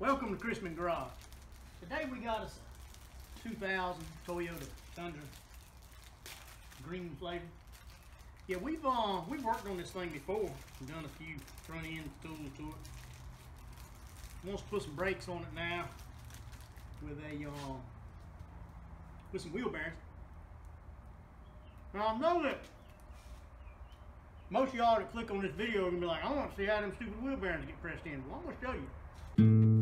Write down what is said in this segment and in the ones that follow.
Welcome to Christman Garage. Today we got us a 2000 Toyota Tundra green flavor. Yeah, we've uh, we've worked on this thing before. We've done a few front end tools to it. Wants to put some brakes on it now with a uh, with some wheel bearings. Now I know that most of y'all that click on this video are gonna be like, I want to see how them stupid wheel bearings get pressed in. Well, I'm gonna show you.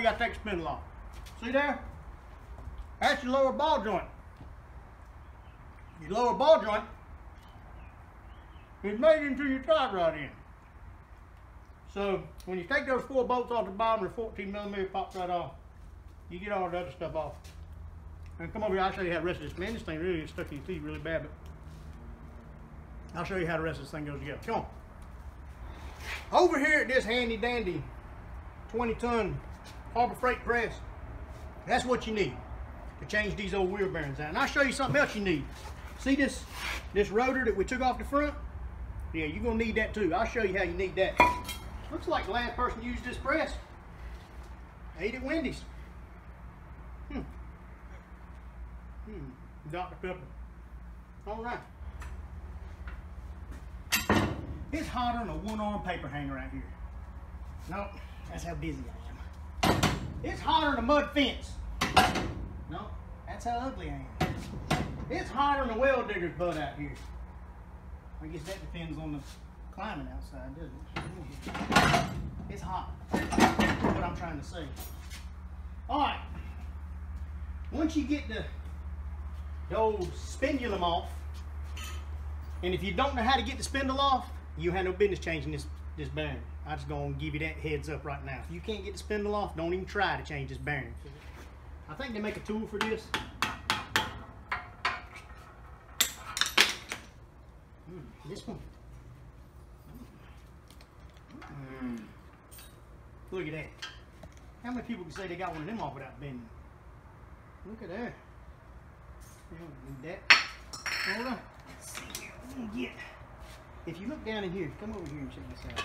You got to take the spindle off. See there? That's your lower ball joint. Your lower ball joint is made into your tie rod end. So when you take those four bolts off the bottom, the 14 millimeter pops right off. You get all the other stuff off. And come over here, I'll show you how the rest of this. Man, this thing really gets stuck in your teeth really bad, but I'll show you how the rest of this thing goes together. Come on. Over here at this handy dandy 20 ton Harbor Freight press. That's what you need to change these old wheel bearings out. And I'll show you something else you need. See this, this rotor that we took off the front? Yeah, you're gonna need that too. I'll show you how you need that. Looks like the last person used this press. Ate at Wendy's. Hmm. Hmm. Dr. Pepper. All right. It's hotter than a one-arm paper hanger out here. No, that's how busy I am. It's hotter than a mud fence. No, that's how ugly I am. It's hotter than a well digger's butt out here. I guess that depends on the climate outside, doesn't it? It's hot. That's what I'm trying to say. All right. Once you get the, the old spindulum off, and if you don't know how to get the spindle off, you have no business changing this, this bearing. I'm just gonna give you that heads up right now. If you can't get the spindle off, don't even try to change this bearing. I think they make a tool for this. Mm, this one. Mm. Look at that. How many people can say they got one of them off without bending? Look at that. You don't need that. Hold on. Let's see here. Let me get. If you look down in here, come over here and check this out.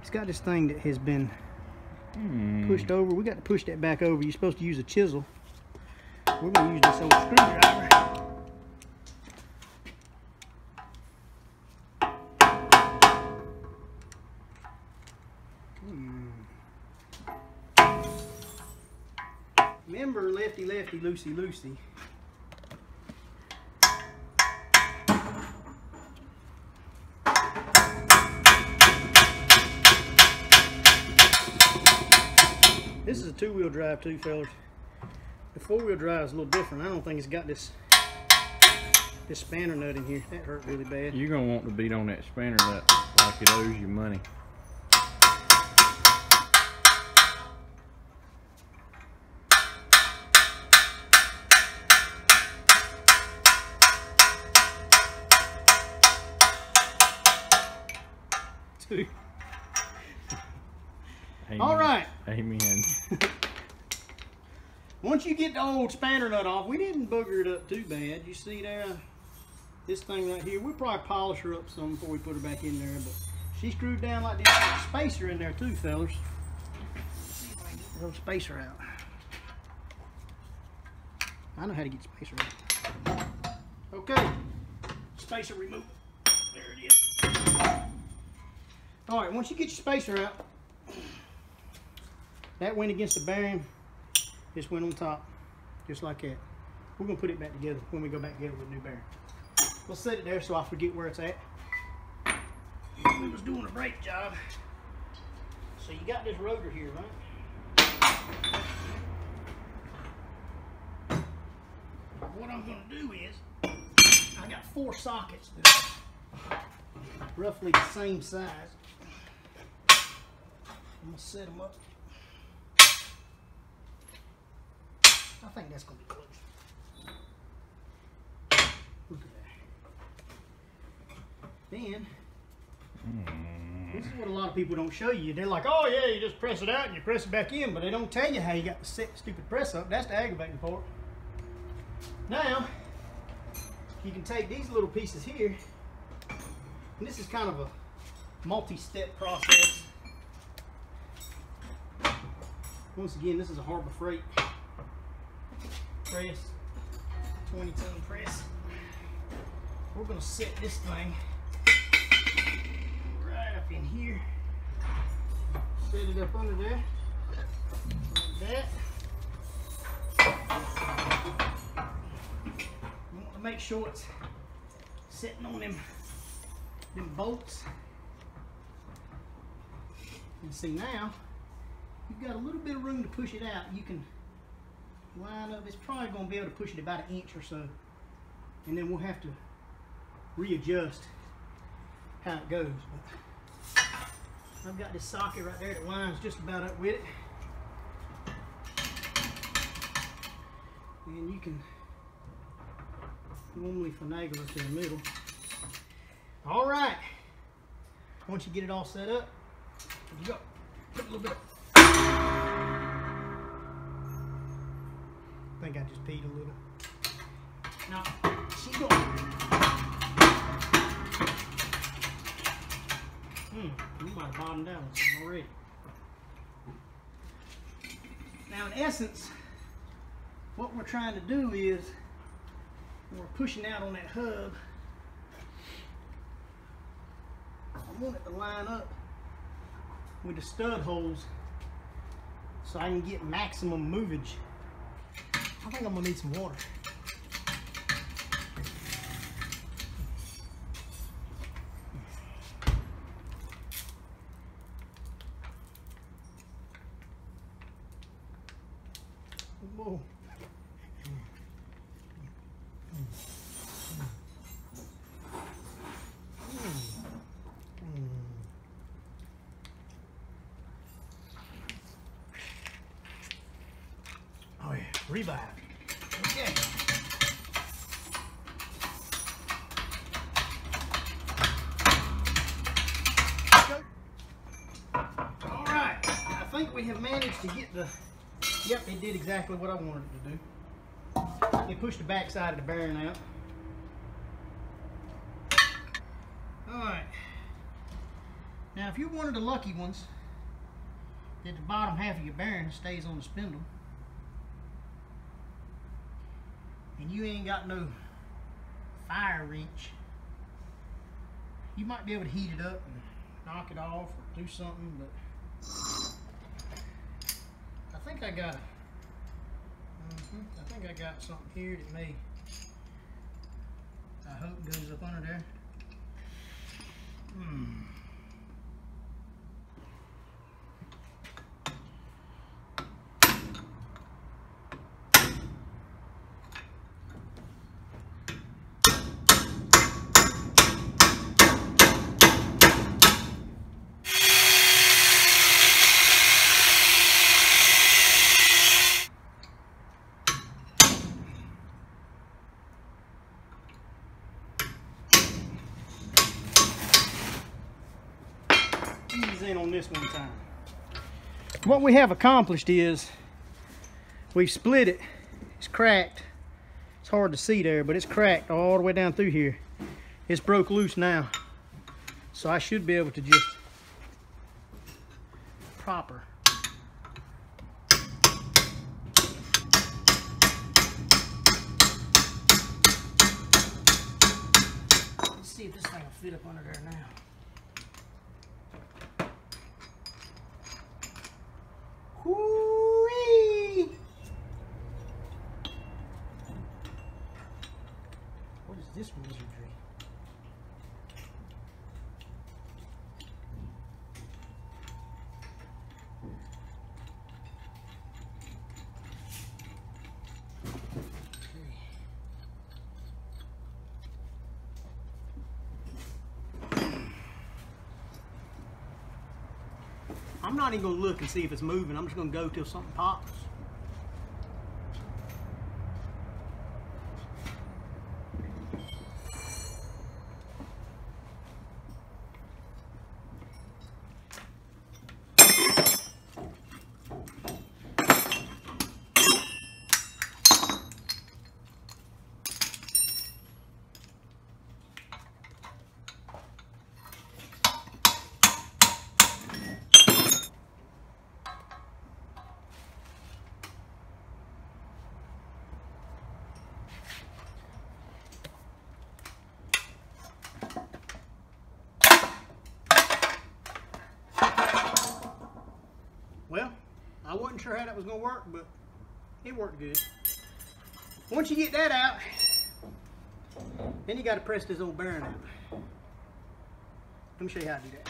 It's got this thing that has been pushed over. We got to push that back over. You're supposed to use a chisel. We're going to use this old screwdriver. Hmm. Remember lefty lefty loosey loosey. This is a two-wheel drive too, fellas. The four-wheel drive is a little different. I don't think it's got this this spanner nut in here. That hurt really bad. You're gonna want to beat on that spanner nut like it owes you money. Two. Amen. All right. Amen. Once you get the old spanner nut off, we didn't booger it up too bad. You see there, this thing right here, we'll probably polish her up some before we put her back in there, but she screwed down like this. A spacer in there too, fellas. Little spacer out. I know how to get spacer out. Okay, spacer removed. There it is. All right, once you get your spacer out, that went against the bearing. This went on top, just like that. We're gonna put it back together when we go back together with new bearing. We'll set it there so I forget where it's at. We was doing a brake job. So you got this rotor here, right? What I'm gonna do is, I got four sockets that are roughly the same size. I'm gonna set them up. I think that's gonna be close. Look at that. Then, hmm. this is what a lot of people don't show you. They're like, oh yeah, you just press it out and you press it back in, but they don't tell you how you got to set the stupid press up. That's the aggravating part. Now, you can take these little pieces here, and this is kind of a multi-step process. Once again, this is a Harbor Freight press, 20 ton press. We're gonna set this thing right up in here. Set it up under there, like that. You want to make sure it's sitting on them, them bolts. And see now, you've got a little bit of room to push it out. You can line up. It's probably going to be able to push it about an inch or so. And then we'll have to readjust how it goes. But I've got this socket right there that lines just about up with it. And you can normally finagle it to the middle. All right. Once you get it all set up, you go. Put a little bit think I just peed a little. Now, she's going. Hmm, we might have bottomed down with already. Now, in essence, what we're trying to do is we're pushing out on that hub. I want it to line up with the stud holes so I can get maximum movage. I think I'm gonna need some water. Whoa. Oh yeah, revive. Okay. All right, I think we have managed to get the, yep, it did exactly what I wanted it to do. It pushed the back side of the bearing out. All right. Now, if you're one of the lucky ones, that the bottom half of your bearing stays on the spindle, and you ain't got no fire wrench, you might be able to heat it up and knock it off or do something, but think I got a, mhm, I think I got something here that may, I hope goes up under there. Hmm. In on this one time. What we have accomplished is we've split it. It's cracked. It's hard to see there, but it's cracked all the way down through here. It's broke loose now. So I should be able to just proper. Let's see if this thing will fit up under there now. Whoo-wee! What is this wizardry? I'm not even gonna look and see if it's moving. I'm just gonna go till something pops. Sure how that was gonna work, but it worked good. Once you get that out, then you gotta press this old bearing out. Let me show you how to do that.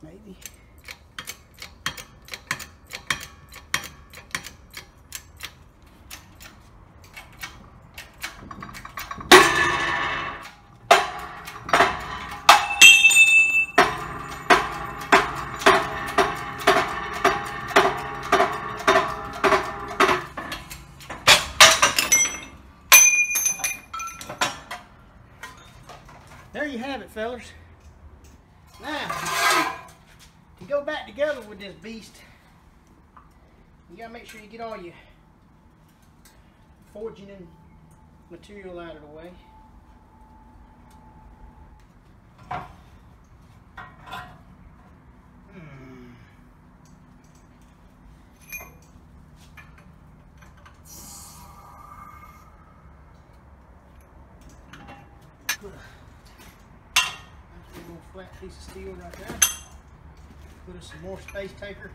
Maybe. Fellas. Now, to go back together with this beast, you gotta make sure you get all your forging and material out of the way. Hmm. Put a nice big old flat piece of steel right there. Put us some more space taker.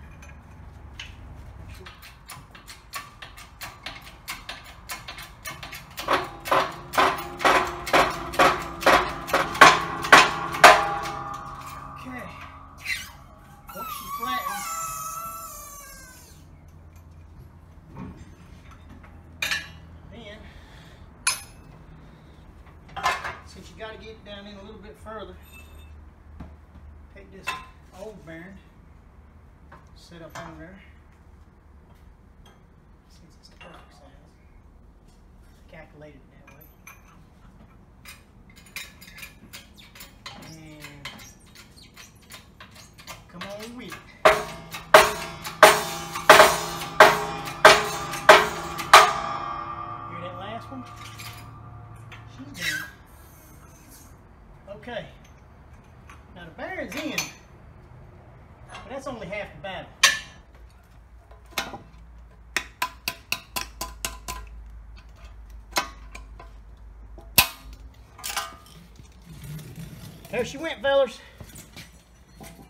There she went, fellas.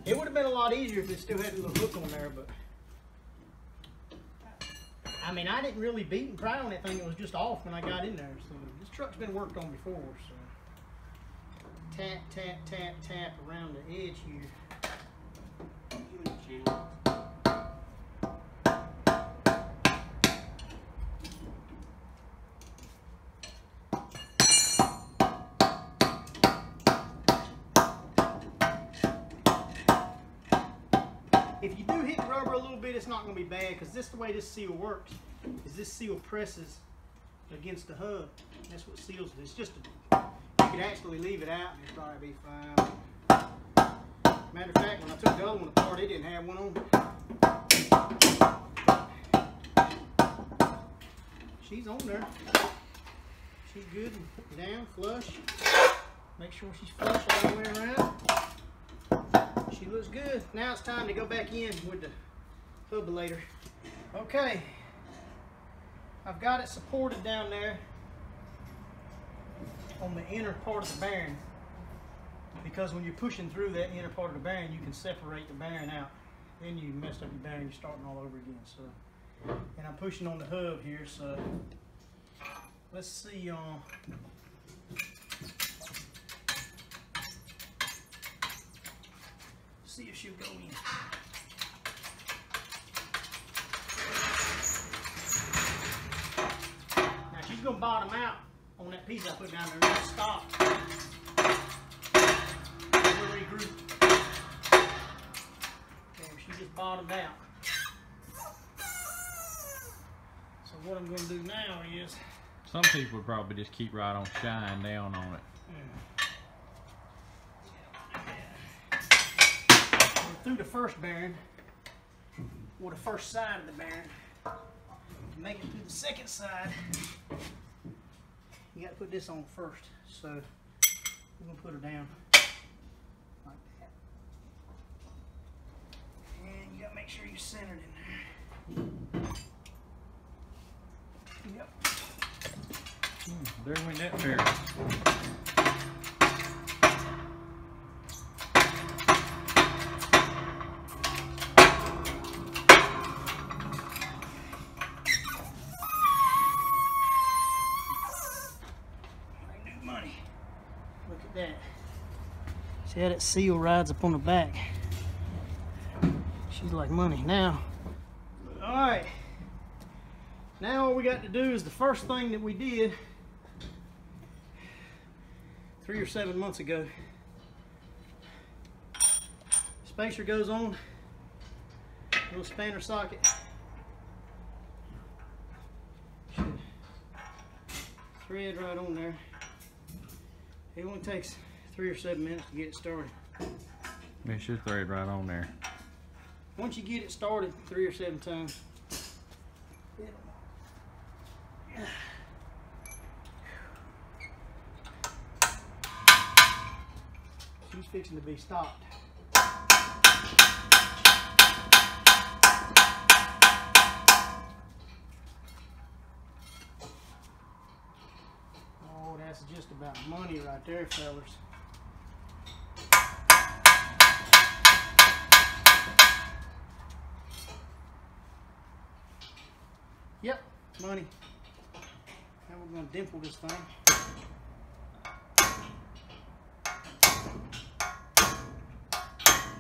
It would have been a lot easier if it still had a little hook on there, but I mean, I didn't really beat and pry on that thing. It was just off when I got in there. So this truck's been worked on before. So tap, tap, tap, tap around the edge here. Bad because this the way this seal works is this seal presses against the hub. That's what seals it. It's just a, you could actually leave it out and it'd probably be fine. Matter of fact, when I took the other one apart, it didn't have one on. She's on there. She's good and down, flush. Make sure she's flush all the way around. She looks good. Now it's time to go back in with the hubulator. Okay. I've got it supported down there on the inner part of the bearing. Because when you're pushing through that inner part of the bearing, you can separate the bearing out. Then you messed up your bearing, you're starting all over again. So, and I'm pushing on the hub here, so let's see. Uh, see if she'll go in. Now she's gonna bottom out on that piece I put down there and stop. We'll regroup. Okay, she just bottomed out. So what I'm gonna do now is Some people would probably just keep right on shine down on it. Go through the first bearing, or the first side of the bearing, make it through the second side. You got to put this on first, so we're gonna put her down like that, and you got to make sure you're centered in there. Yep. Hmm, there went that fair. Seal rides up on the back. She's like money. Now, all right. Now all we got to do is the first thing that we did three or seven months ago. Spacer goes on, little spanner socket. Thread right on there. It only takes three or seven minutes to get it started. It should thread right on there. Once you get it started three or seven times, she's fixing to be stopped. Oh, that's just about money right there, fellas. Yep, money. Now we're gonna dimple this thing.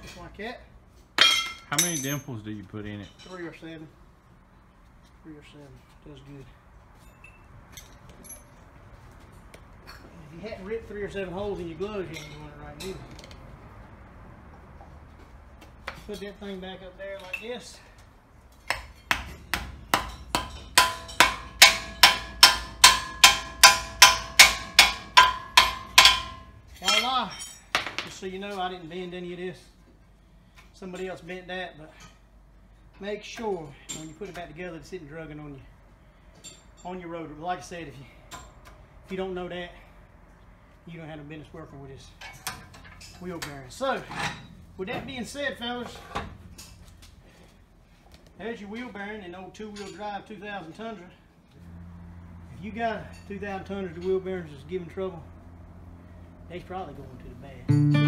Just like that, How many dimples do you put in it? three or seven. Three or seven, does good. If you hadn't ripped three or seven holes in your gloves, you ain't doing it right either. Put that thing back up there like this. Voila! Just so you know, I didn't bend any of this. Somebody else bent that, but make sure when you put it back together, it's sitting drugging on you, on your rotor. But like I said, if you if you don't know that, you don't have no business working with this wheel bearing. So, with that being said, fellas, there's your wheel bearing in old two-wheel drive 2000 Tundra. If you got a 2000 Tundra, the wheel bearings is giving trouble, it's probably going to the bad.